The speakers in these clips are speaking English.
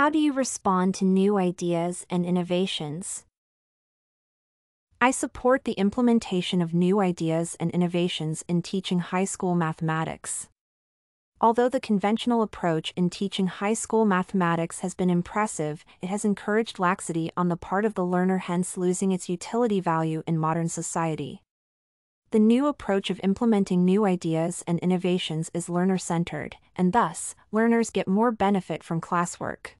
How do you respond to new ideas and innovations? I support the implementation of new ideas and innovations in teaching high school mathematics. Although the conventional approach in teaching high school mathematics has been impressive, it has encouraged laxity on the part of the learner, hence losing its utility value in modern society. The new approach of implementing new ideas and innovations is learner centered, and thus, learners get more benefit from classwork.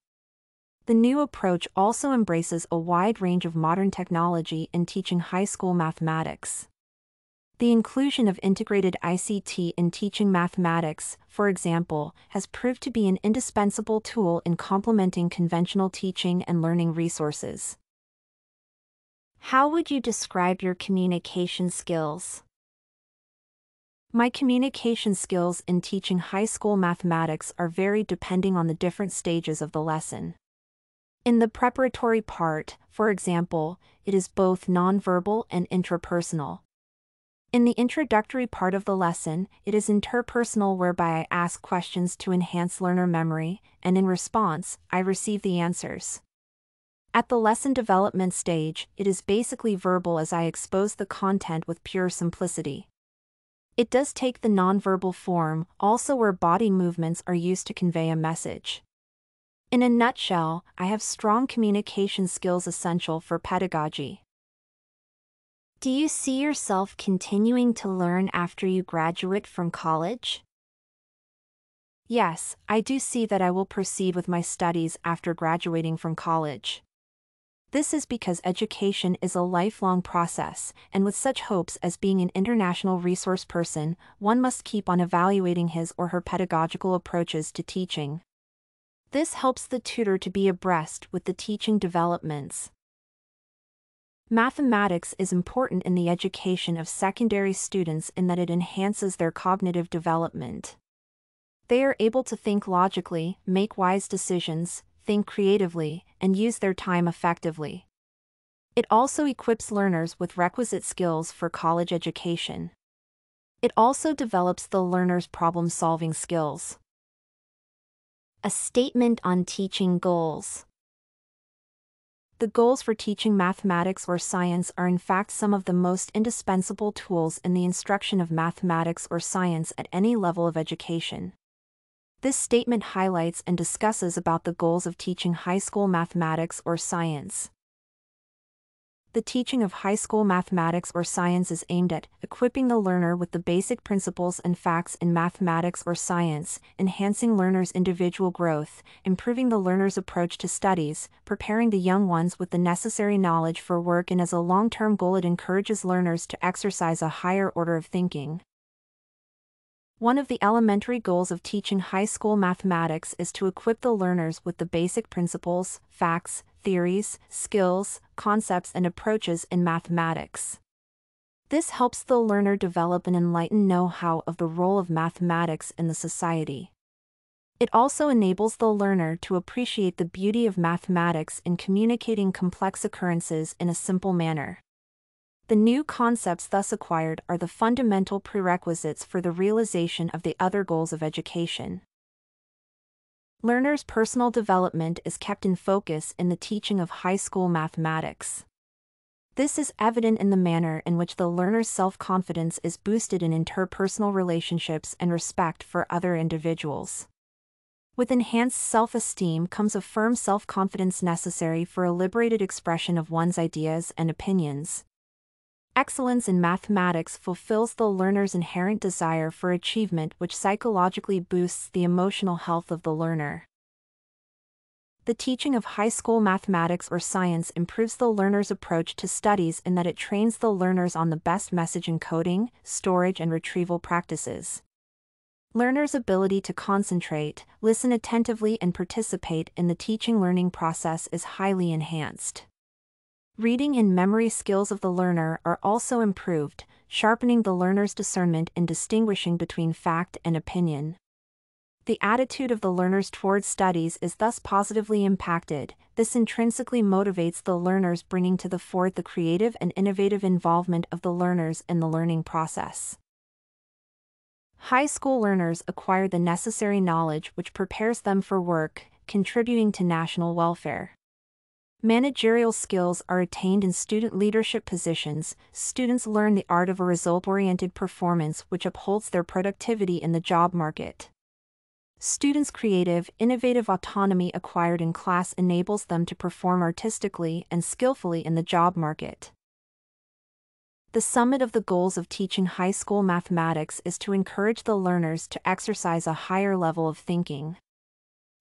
The new approach also embraces a wide range of modern technology in teaching high school mathematics. The inclusion of integrated ICT in teaching mathematics, for example, has proved to be an indispensable tool in complementing conventional teaching and learning resources. How would you describe your communication skills? My communication skills in teaching high school mathematics are varied depending on the different stages of the lesson. In the preparatory part, for example, it is both nonverbal and intrapersonal. In the introductory part of the lesson, it is interpersonal whereby I ask questions to enhance learner memory, and in response, I receive the answers. At the lesson development stage, it is basically verbal as I expose the content with pure simplicity. It does take the nonverbal form, also where body movements are used to convey a message. In a nutshell, I have strong communication skills essential for pedagogy. Do you see yourself continuing to learn after you graduate from college? Yes, I do see that I will proceed with my studies after graduating from college. This is because education is a lifelong process, and with such hopes as being an international resource person, one must keep on evaluating his or her pedagogical approaches to teaching. This helps the tutor to be abreast with the teaching developments. Mathematics is important in the education of secondary students in that it enhances their cognitive development. They are able to think logically, make wise decisions, think creatively, and use their time effectively. It also equips learners with requisite skills for college education. It also develops the learner's problem solving skills. A statement on teaching goals. The goals for teaching mathematics or science are in fact some of the most indispensable tools in the instruction of mathematics or science at any level of education. This statement highlights and discusses about the goals of teaching high school mathematics or science. The teaching of high school mathematics or science is aimed at equipping the learner with the basic principles and facts in mathematics or science, enhancing learners' individual growth, improving the learner's approach to studies, preparing the young ones with the necessary knowledge for work, and as a long term goal, it encourages learners to exercise a higher order of thinking. One of the elementary goals of teaching high school mathematics is to equip the learners with the basic principles, facts, theories, skills, concepts, and approaches in mathematics. This helps the learner develop an enlightened know how of the role of mathematics in the society. It also enables the learner to appreciate the beauty of mathematics in communicating complex occurrences in a simple manner. The new concepts thus acquired are the fundamental prerequisites for the realization of the other goals of education. Learners' personal development is kept in focus in the teaching of high school mathematics. This is evident in the manner in which the learner's self confidence is boosted in interpersonal relationships and respect for other individuals. With enhanced self esteem comes a firm self confidence necessary for a liberated expression of one's ideas and opinions. Excellence in mathematics fulfills the learner's inherent desire for achievement, which psychologically boosts the emotional health of the learner. The teaching of high school mathematics or science improves the learner's approach to studies in that it trains the learners on the best message encoding, storage, and retrieval practices. Learners' ability to concentrate, listen attentively, and participate in the teaching learning process is highly enhanced. Reading and memory skills of the learner are also improved, sharpening the learner's discernment in distinguishing between fact and opinion. The attitude of the learners towards studies is thus positively impacted. This intrinsically motivates the learners, bringing to the fore the creative and innovative involvement of the learners in the learning process. High school learners acquire the necessary knowledge which prepares them for work, contributing to national welfare. Managerial skills are attained in student leadership positions. Students learn the art of a result oriented performance which upholds their productivity in the job market. Students' creative, innovative autonomy acquired in class enables them to perform artistically and skillfully in the job market. The summit of the goals of teaching high school mathematics is to encourage the learners to exercise a higher level of thinking.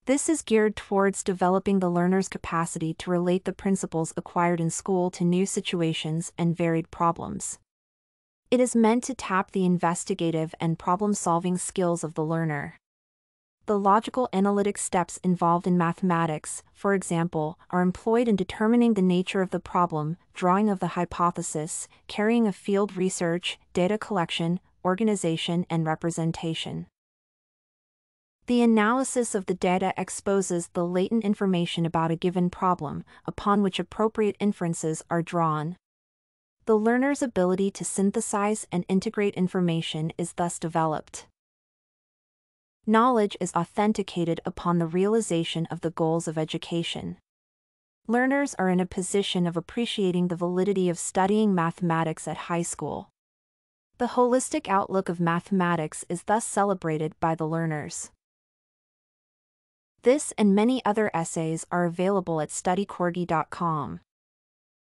This is geared towards developing the learner's capacity to relate the principles acquired in school to new situations and varied problems. It is meant to tap the investigative and problem solving skills of the learner. The logical analytic steps involved in mathematics, for example, are employed in determining the nature of the problem, drawing of the hypothesis, carrying of field research, data collection, organization, and representation. The analysis of the data exposes the latent information about a given problem, upon which appropriate inferences are drawn. The learner's ability to synthesize and integrate information is thus developed. Knowledge is authenticated upon the realization of the goals of education. Learners are in a position of appreciating the validity of studying mathematics at high school. The holistic outlook of mathematics is thus celebrated by the learners. This and many other essays are available at studycorgi.com.